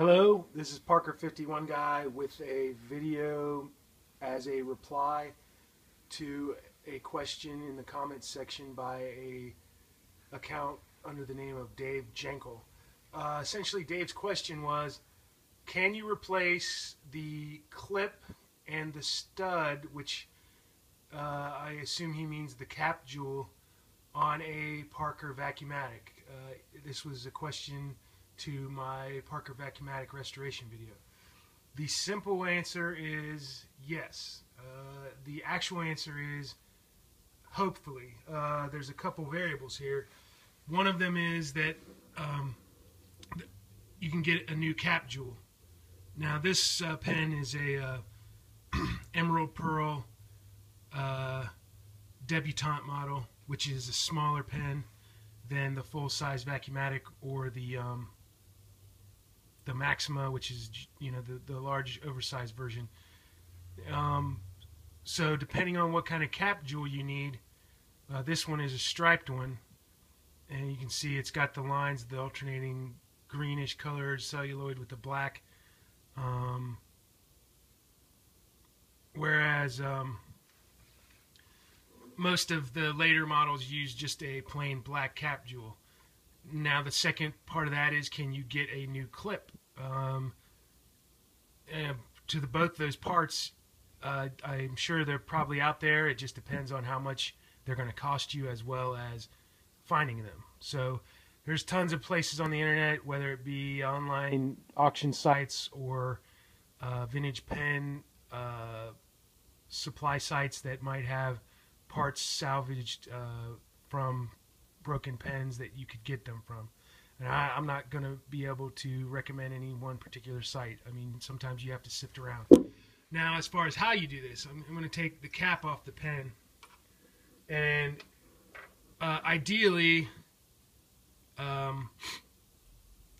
Hello, this is Parker51 Guy with a video as a reply to a question in the comments section by a account under the name of Dave Jenkel. Uh, essentially, Dave's question was, can you replace the clip and the stud, which uh, I assume he means the cap jewel, on a Parker Vacumatic? Uh, this was a question to my Parker Vacumatic restoration video? The simple answer is yes. Uh, the actual answer is hopefully. Uh, there's a couple variables here. One of them is that um, you can get a new cap jewel. Now this uh, pen is a uh, Emerald Pearl uh, debutante model, which is a smaller pen than the full-size Vacumatic or the um, the Maxima, which is you know the the large oversized version. Um, so depending on what kind of cap jewel you need, uh, this one is a striped one, and you can see it's got the lines, the alternating greenish colored celluloid with the black. Um, whereas um, most of the later models use just a plain black cap jewel. Now the second part of that is can you get a new clip? Um, to the both those parts, uh, I'm sure they're probably out there. It just depends on how much they're going to cost you as well as finding them. So there's tons of places on the internet, whether it be online auction sites or uh, vintage pen uh, supply sites that might have parts salvaged uh, from broken pens that you could get them from. And I, am not going to be able to recommend any one particular site. I mean, sometimes you have to sift around. Now, as far as how you do this, I'm, I'm going to take the cap off the pen. And uh, ideally, um,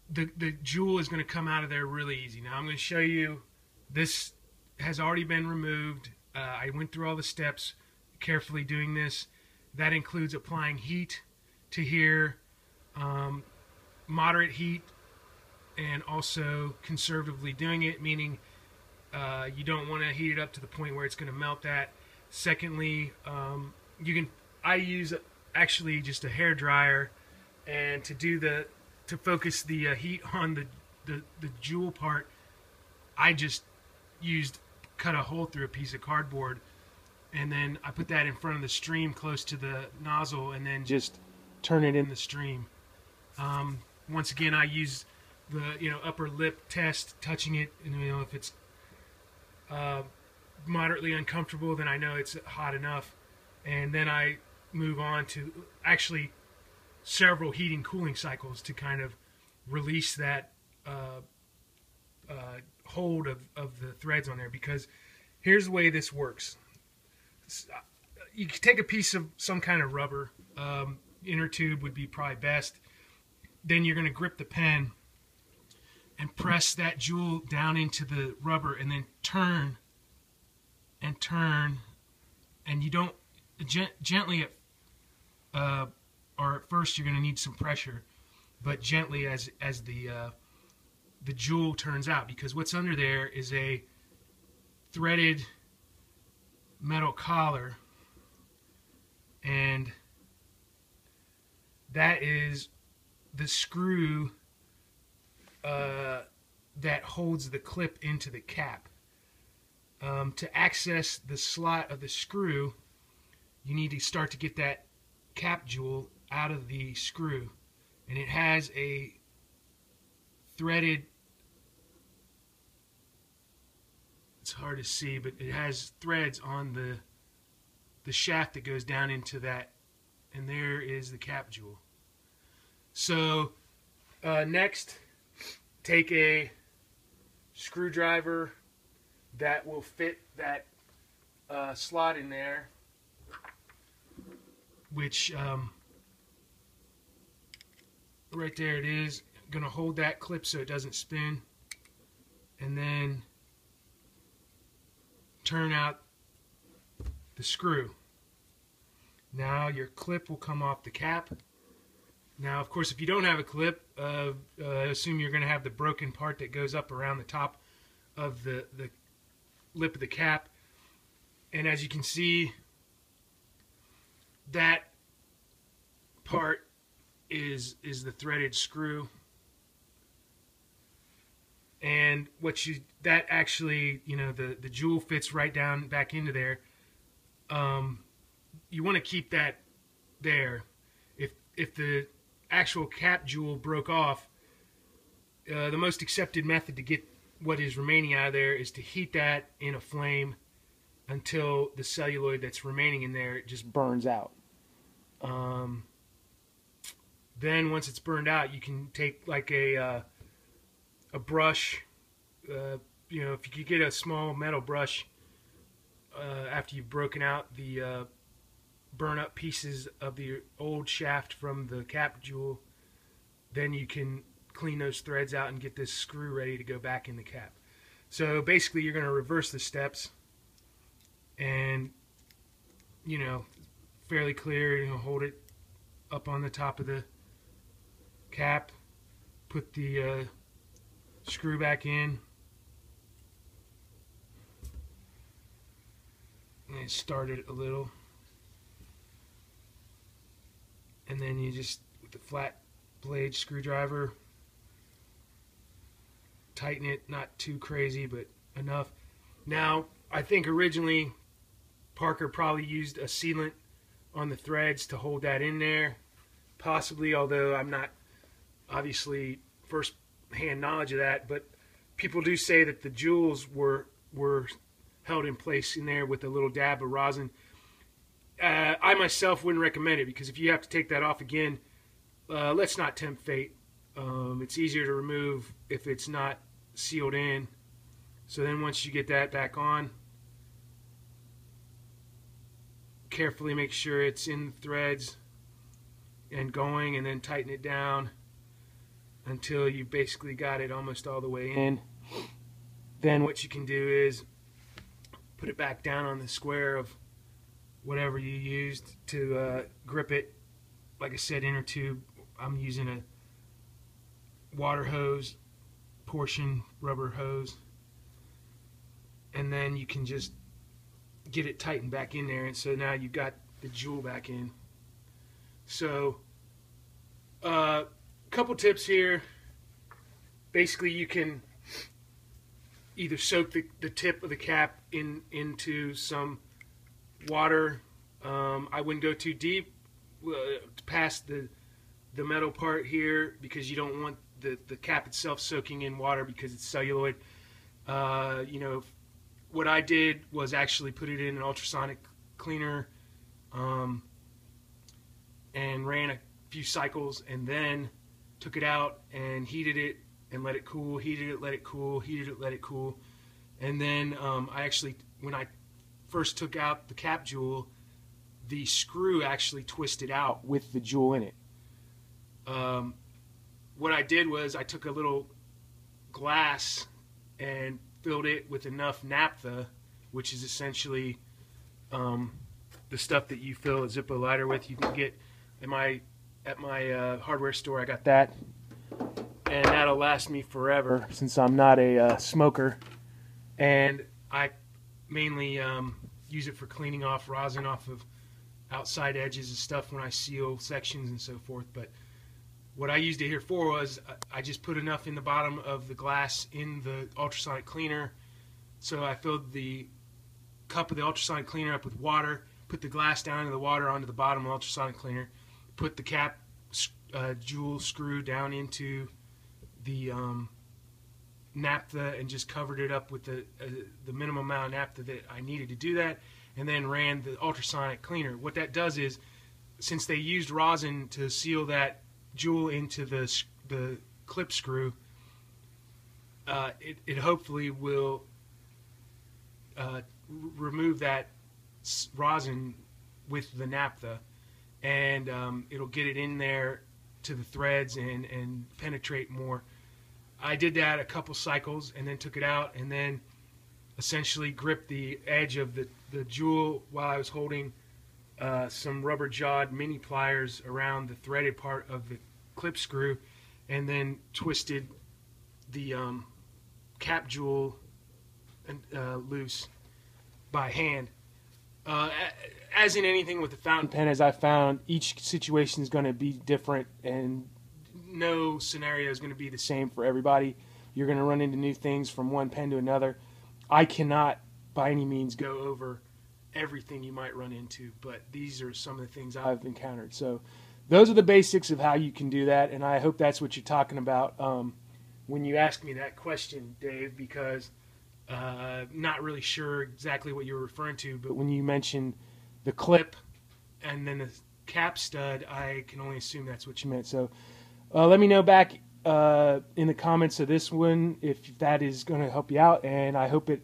the, the jewel is going to come out of there really easy. Now, I'm going to show you this has already been removed. Uh, I went through all the steps carefully doing this. That includes applying heat to here, um, moderate heat, and also conservatively doing it, meaning uh, you don't want to heat it up to the point where it's going to melt that. Secondly, um, you can I use actually just a hair dryer, and to do the to focus the uh, heat on the, the the jewel part, I just used cut a hole through a piece of cardboard, and then I put that in front of the stream close to the nozzle, and then just turn it in the stream. Um, once again, I use the you know upper lip test, touching it, and you know if it's uh, moderately uncomfortable, then I know it's hot enough, and then I move on to actually several heating cooling cycles to kind of release that uh, uh, hold of, of the threads on there. Because here's the way this works. Uh, you take a piece of some kind of rubber um, inner tube would be probably best. Then you're going to grip the pen and press that jewel down into the rubber and then turn and turn. And you don't gent gently at uh, or at first you're going to need some pressure but gently as as the uh, the jewel turns out. Because what's under there is a threaded metal collar. And that is the screw uh, that holds the clip into the cap. Um, to access the slot of the screw, you need to start to get that cap jewel out of the screw. And it has a threaded, it's hard to see, but it has threads on the, the shaft that goes down into that and there is the cap jewel. So uh, next, take a screwdriver that will fit that uh, slot in there, which um, right there it is. going to hold that clip so it doesn't spin, and then turn out the screw. Now your clip will come off the cap. Now, of course, if you don't have a clip, Uh, uh, assume you're going to have the broken part that goes up around the top of the, the lip of the cap. And as you can see, that part is is the threaded screw. And what you that actually, you know, the the jewel fits right down back into there. Um, you want to keep that there. If if the actual cap jewel broke off, uh, the most accepted method to get what is remaining out of there is to heat that in a flame until the celluloid that's remaining in there just burns out. Um, then once it's burned out, you can take like a uh, a brush. Uh, you know, if you could get a small metal brush uh, after you've broken out the uh, burn up pieces of the old shaft from the cap jewel, then you can clean those threads out and get this screw ready to go back in the cap. So basically you're going to reverse the steps and you know fairly clear you know hold it up on the top of the cap put the uh, screw back in and start it a little and then you just with the flat blade screwdriver tighten it not too crazy but enough. Now I think originally Parker probably used a sealant on the threads to hold that in there. Possibly although I'm not obviously first hand knowledge of that but people do say that the jewels were were held in place in there with a little dab of rosin uh, I myself wouldn't recommend it because if you have to take that off again, uh, let's not tempt fate. Um, it's easier to remove if it's not sealed in. So then once you get that back on, carefully make sure it's in threads and going and then tighten it down until you basically got it almost all the way in. Then what you can do is put it back down on the square of whatever you used to uh, grip it. Like I said, inner tube. I'm using a water hose portion rubber hose and then you can just get it tightened back in there and so now you've got the jewel back in so a uh, couple tips here basically you can either soak the, the tip of the cap in into some water. Um, I wouldn't go too deep uh, past the the metal part here because you don't want the, the cap itself soaking in water because it's celluloid. Uh, you know, what I did was actually put it in an ultrasonic cleaner um, and ran a few cycles and then took it out and heated it and let it cool, heated it, let it cool, heated it, let it cool. And then um, I actually, when I first took out the cap jewel, the screw actually twisted out with the jewel in it. Um, what I did was I took a little glass and filled it with enough naphtha, which is essentially um, the stuff that you fill a Zippo lighter with. You can get in my at my uh, hardware store. I got that, and that'll last me forever since I'm not a uh, smoker. And I mainly um, use it for cleaning off rosin off of outside edges and stuff when I seal sections and so forth. But what I used it here for was I just put enough in the bottom of the glass in the ultrasonic cleaner. So I filled the cup of the ultrasonic cleaner up with water, put the glass down into the water onto the bottom of the ultrasonic cleaner, put the cap uh, jewel screw down into the um, naphtha and just covered it up with the uh, the minimum amount of naphtha that I needed to do that, and then ran the ultrasonic cleaner. What that does is, since they used rosin to seal that jewel into the the clip screw, uh, it, it hopefully will uh, remove that rosin with the naphtha, and um, it'll get it in there to the threads and and penetrate more. I did that a couple cycles and then took it out and then essentially gripped the edge of the, the jewel while I was holding uh, some rubber jawed mini pliers around the threaded part of the clip screw and then twisted the um, cap jewel uh, loose by hand. Uh, as in anything with the fountain pen, as I found, each situation is going to be different, and no scenario is going to be the same for everybody. You're going to run into new things from one pen to another. I cannot, by any means, go over everything you might run into, but these are some of the things I've encountered. So, those are the basics of how you can do that, and I hope that's what you're talking about um, when you ask me that question, Dave, because uh, not really sure exactly what you were referring to, but when you mentioned the clip and then the cap stud, I can only assume that's what you meant. So uh, let me know back uh, in the comments of this one if that is going to help you out, and I hope it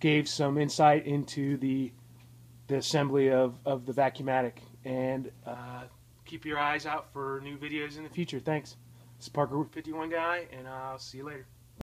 gave some insight into the the assembly of, of the Vacumatic. And uh, keep your eyes out for new videos in the future. Thanks. This is Parker 51 guy, and I'll see you later.